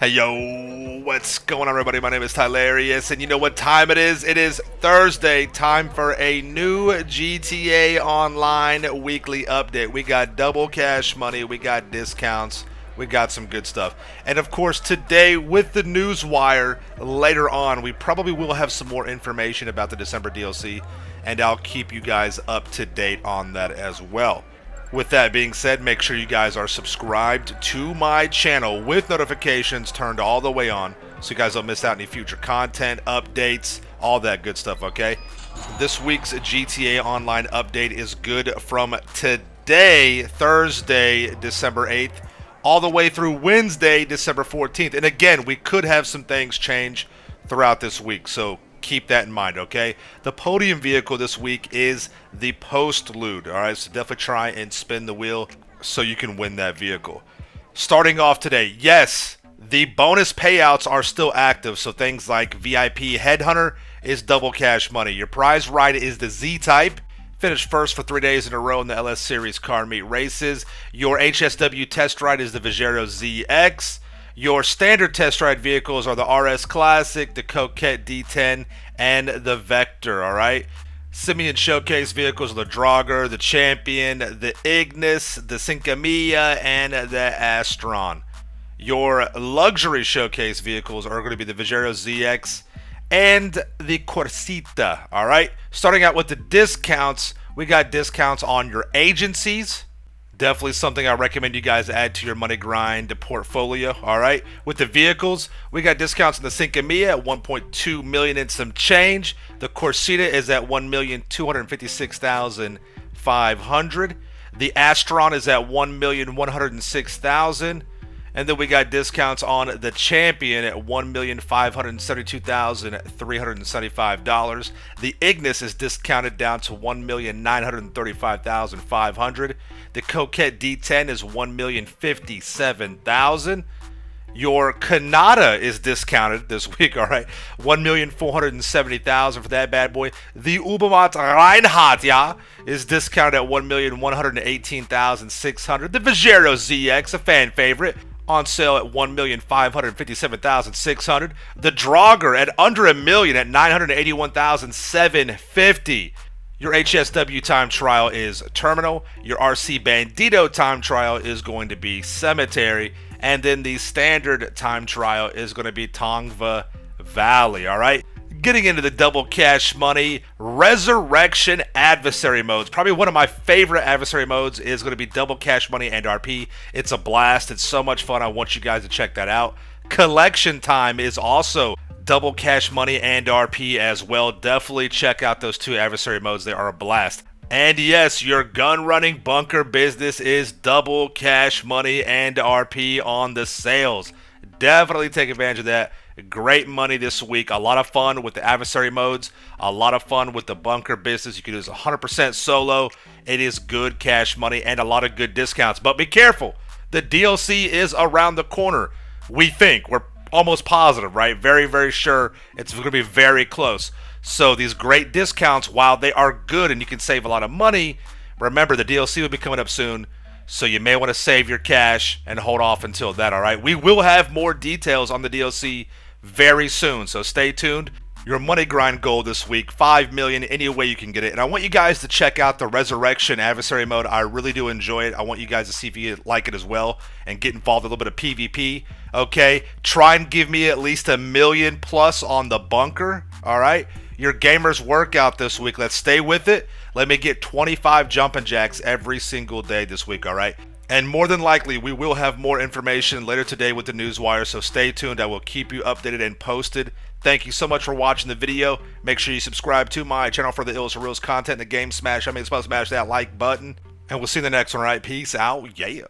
Hey yo, what's going on everybody? My name is Tylarious and you know what time it is? It is Thursday, time for a new GTA Online weekly update. We got double cash money, we got discounts, we got some good stuff. And of course today with the news wire later on, we probably will have some more information about the December DLC and I'll keep you guys up to date on that as well. With that being said, make sure you guys are subscribed to my channel with notifications turned all the way on so you guys don't miss out any future content, updates, all that good stuff, okay? This week's GTA Online update is good from today, Thursday, December 8th, all the way through Wednesday, December 14th. And again, we could have some things change throughout this week, so keep that in mind, okay? The podium vehicle this week is the Postlude, all right? So definitely try and spin the wheel so you can win that vehicle. Starting off today, yes, the bonus payouts are still active, so things like VIP Headhunter is double cash money. Your prize ride is the Z-Type. Finished first for three days in a row in the LS Series car meet races. Your HSW test ride is the Vigero ZX. Your standard test ride vehicles are the RS Classic, the Coquette D10, and the Vector, alright? Simeon Showcase vehicles are the Draugr, the Champion, the Ignis, the Cinquemila, and the Astron. Your luxury showcase vehicles are going to be the Vigero ZX and the Corsita, alright? Starting out with the discounts, we got discounts on your agencies, Definitely something I recommend you guys add to your money grind portfolio. All right. With the vehicles, we got discounts on the Cinquemila at 1.2 million and some change. The Corsita is at 1,256,500. The Astron is at 1,106,000. And then we got discounts on the Champion at $1,572,375. The Ignis is discounted down to 1,935,500. The Coquette D10 is 1,057,000. Your Kanata is discounted this week, all right? 1,470,000 for that bad boy. The Übermacht Rhinehart, yeah, is discounted at 1,118,600. The Vigero ZX, a fan favorite, on sale at 1,557,600. The Draugr at under a million at 981,750. Your HSW time trial is Terminal. Your RC Bandito time trial is going to be Cemetery. And then the standard time trial is going to be Tongva Valley. All right getting into the double cash money resurrection adversary modes. Probably one of my favorite adversary modes is going to be double cash money and rp it's a blast. It's so much fun. I want you guys to check that out. Collection time is also double cash money and rp as well. Definitely check out those two adversary modes. They are a blast. And yes, your gun running bunker business is double cash money and RP on the sales. Definitely take advantage of that. Great money this week. A lot of fun with the adversary modes. A lot of fun with the bunker business. You can do this 100% solo. It is good cash money and a lot of good discounts. But be careful. The DLC is around the corner. We think. We're almost positive, right? Very, very sure it's going to be very close. So these great discounts, while they are good and you can save a lot of money, remember the DLC will be coming up soon. So you may want to save your cash and hold off until then, all right? We will have more details on the DLC very soon. So stay tuned. Your money grind goal this week, 5 million any way you can get it. And I want you guys to check out the Resurrection Adversary mode. I really do enjoy it. I want you guys to see if you like it as well and get involved in a little bit of PvP. Okay, try and give me at least a million plus on the bunker. All right, your gamers workout this week. Let's stay with it. Let me get 25 jumping jacks every single day this week. All right. And more than likely, we will have more information later today with the Newswire, so stay tuned. I will keep you updated and posted. Thank you so much for watching the video. Make sure you subscribe to my channel for the Ills for Reals content the game. Smash, I mean, it's supposed to smash that like button. And we'll see you in the next one, right? Peace out. Yeah.